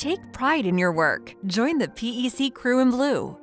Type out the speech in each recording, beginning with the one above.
Take pride in your work. Join the PEC crew in blue.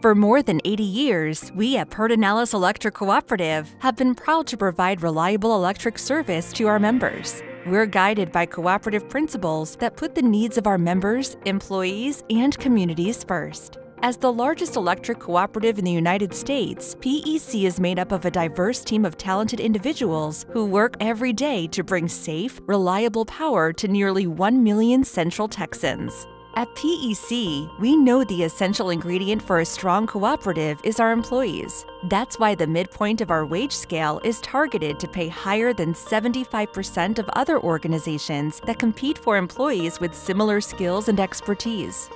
For more than 80 years, we at Pedernales Electric Cooperative have been proud to provide reliable electric service to our members. We're guided by cooperative principles that put the needs of our members, employees, and communities first. As the largest electric cooperative in the United States, PEC is made up of a diverse team of talented individuals who work every day to bring safe, reliable power to nearly 1 million Central Texans. At PEC, we know the essential ingredient for a strong cooperative is our employees. That's why the midpoint of our wage scale is targeted to pay higher than 75% of other organizations that compete for employees with similar skills and expertise.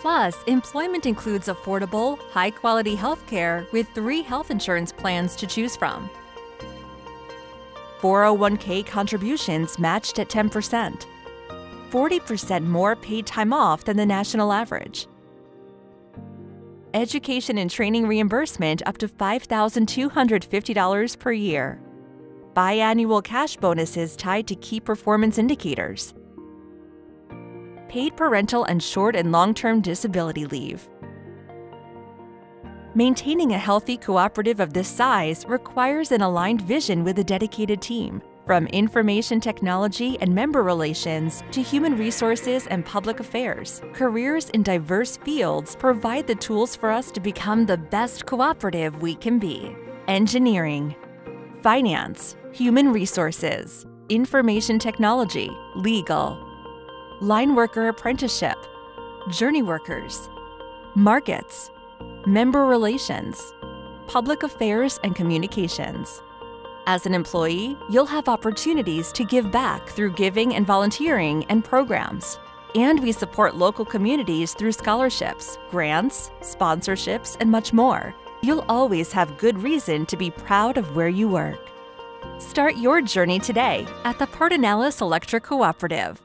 Plus, employment includes affordable, high quality health care with three health insurance plans to choose from. 401k contributions matched at 10%. 40% more paid time off than the national average. Education and training reimbursement up to $5,250 per year. Biannual cash bonuses tied to key performance indicators. Paid parental and short and long term disability leave. Maintaining a healthy cooperative of this size requires an aligned vision with a dedicated team. From information technology and member relations to human resources and public affairs, careers in diverse fields provide the tools for us to become the best cooperative we can be. Engineering, finance, human resources, information technology, legal, line worker apprenticeship, journey workers, markets, member relations, public affairs and communications. As an employee, you'll have opportunities to give back through giving and volunteering and programs. And we support local communities through scholarships, grants, sponsorships, and much more. You'll always have good reason to be proud of where you work. Start your journey today at the Pedernales Electric Cooperative.